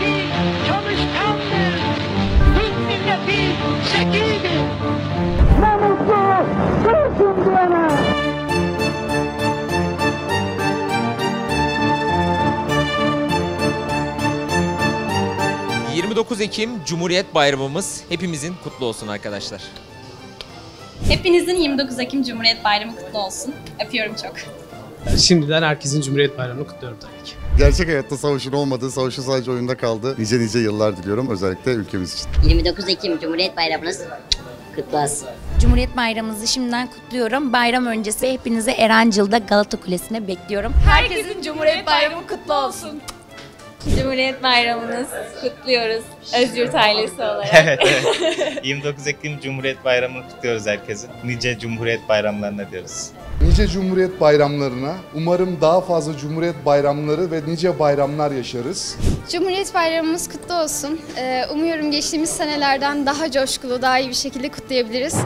milleti çalışkandır. Türk milleti zekidir. Ne mutlu Türk'üm diyene. ...29 Ekim Cumhuriyet Bayramımız hepimizin kutlu olsun arkadaşlar. Hepinizin 29 Ekim Cumhuriyet Bayramı kutlu olsun. Öpüyorum çok. Şimdiden herkesin Cumhuriyet Bayramı'nı kutluyorum tabii ki. Gerçek hayatta savaşın olmadığı, savaşın sadece oyunda kaldı. Nice nice yıllar diliyorum özellikle ülkemiz için. 29 Ekim Cumhuriyet Bayramınız kutlu olsun. Cumhuriyet Bayramımızı şimdiden kutluyorum. Bayram öncesi hepinizi Erencil'de Galata Kulesi'ne bekliyorum. Herkesin Cumhuriyet Bayramı kutlu olsun. Cumhuriyet Bayramınız kutluyoruz Özgürt ailesi olarak. Evet, evet. 29 Ekim Cumhuriyet Bayramı'nı kutluyoruz herkesin. Nice Cumhuriyet Bayramlarına diyoruz. Nice Cumhuriyet bayramlarına, umarım daha fazla Cumhuriyet bayramları ve nice bayramlar yaşarız. Cumhuriyet Bayramımız kutlu olsun. Ee, umuyorum geçtiğimiz senelerden daha coşkulu, daha iyi bir şekilde kutlayabiliriz.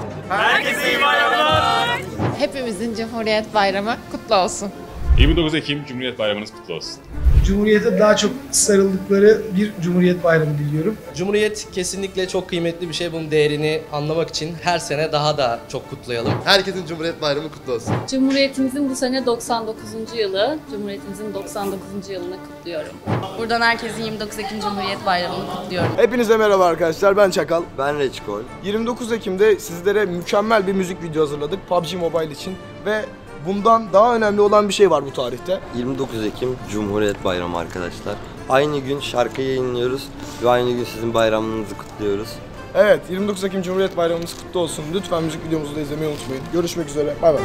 Hepimizin Cumhuriyet Bayramı kutlu olsun. 29 Ekim Cumhuriyet Bayramınız kutlu olsun. Cumhuriyete daha çok sarıldıkları bir Cumhuriyet Bayramı diliyorum. Cumhuriyet kesinlikle çok kıymetli bir şey. Bunun değerini anlamak için her sene daha da çok kutlayalım. Herkesin Cumhuriyet Bayramı kutlu olsun. Cumhuriyetimizin bu sene 99. yılı. Cumhuriyetimizin 99. yılını kutluyorum. Buradan herkesin 29 Ekim Cumhuriyet Bayramı'nı kutluyorum. Hepinize merhaba arkadaşlar ben Çakal. Ben Reçkol. 29 Ekim'de sizlere mükemmel bir müzik video hazırladık PUBG Mobile için ve bundan daha önemli olan bir şey var bu tarihte. 29 Ekim Cumhuriyet Bayramı arkadaşlar. Aynı gün şarkı yayınlıyoruz ve aynı gün sizin bayramınızı kutluyoruz. Evet 29 Ekim Cumhuriyet Bayramımız kutlu olsun. Lütfen müzik videomuzu da izlemeyi unutmayın. Görüşmek üzere. Bay bay.